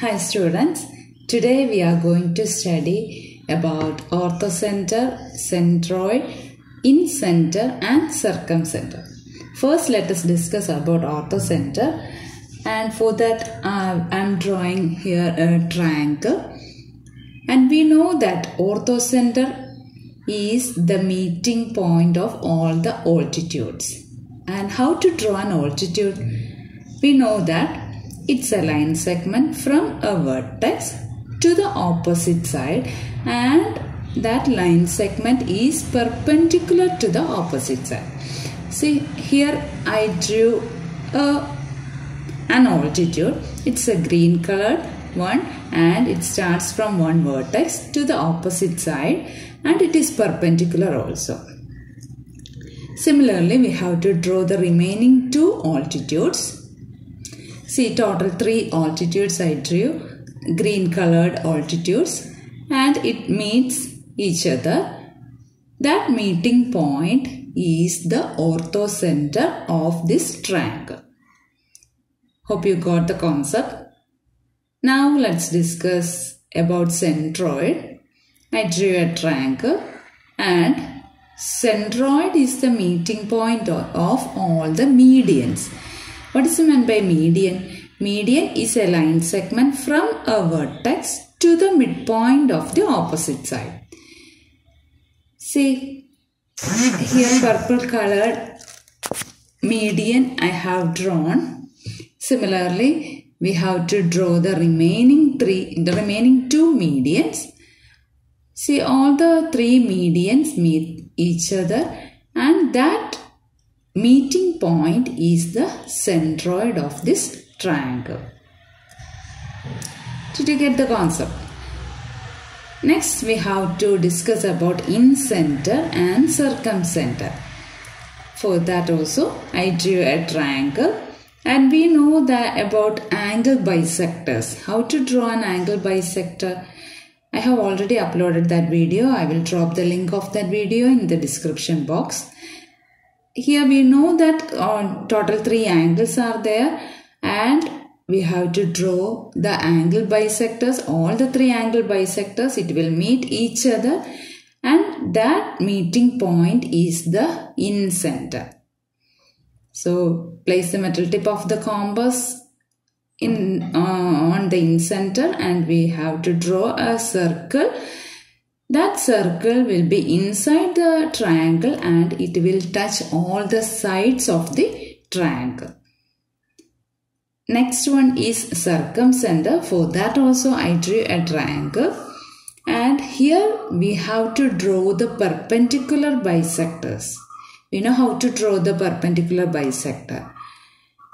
Hi students, today we are going to study about orthocenter, centroid, incenter and circumcenter. First let us discuss about orthocenter and for that I am drawing here a triangle and we know that orthocenter is the meeting point of all the altitudes. And how to draw an altitude? We know that it's a line segment from a vertex to the opposite side and that line segment is perpendicular to the opposite side. See here I drew a, an altitude. It's a green colored one and it starts from one vertex to the opposite side and it is perpendicular also. Similarly, we have to draw the remaining two altitudes. See total three altitudes I drew, green colored altitudes and it meets each other. That meeting point is the orthocenter of this triangle. Hope you got the concept. Now let's discuss about centroid. I drew a triangle and centroid is the meeting point of all the medians. What is meant by median? Median is a line segment from a vertex to the midpoint of the opposite side. See, here purple colored median I have drawn. Similarly, we have to draw the remaining three, the remaining two medians. See, all the three medians meet each other and that meeting point is the centroid of this triangle. Did you get the concept? Next, we have to discuss about incenter and circumcenter. For that also, I drew a triangle and we know that about angle bisectors. How to draw an angle bisector? I have already uploaded that video. I will drop the link of that video in the description box. Here we know that uh, total three angles are there and we have to draw the angle bisectors. All the three angle bisectors, it will meet each other and that meeting point is the incenter. So place the metal tip of the compass in uh, on the incenter and we have to draw a circle. That circle will be inside the triangle and it will touch all the sides of the triangle. Next one is circumcenter. For that also I drew a triangle. And here we have to draw the perpendicular bisectors. We know how to draw the perpendicular bisector.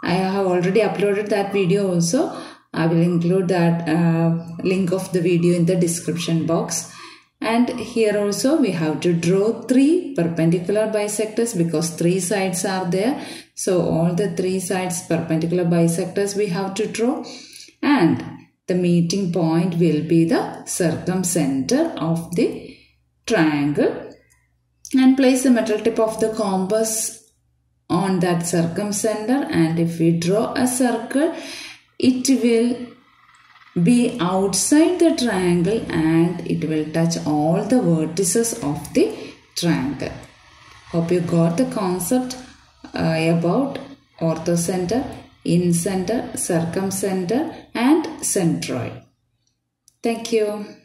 I have already uploaded that video also. I will include that uh, link of the video in the description box. And here also we have to draw three perpendicular bisectors because three sides are there. So all the three sides perpendicular bisectors we have to draw. And the meeting point will be the circumcenter of the triangle. And place the metal tip of the compass on that circumcenter and if we draw a circle it will be outside the triangle and it will touch all the vertices of the triangle. Hope you got the concept uh, about orthocenter, incenter, circumcenter and centroid. Thank you.